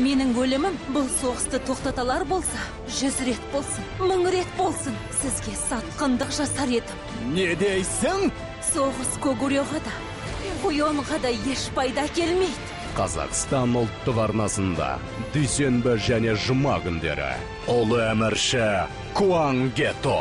менің өлімім бұл соғысты тоқтаталар болса жүз рет болсын мың рет болсын сізге сатқындық жасар едім. Не дейсің? Соғыс көгуреға да құйонға да еш пайда келмейді. Қазақстан ұлттық арнасында дүйсенбі және жұма күндері. Ұлы әмірші куангето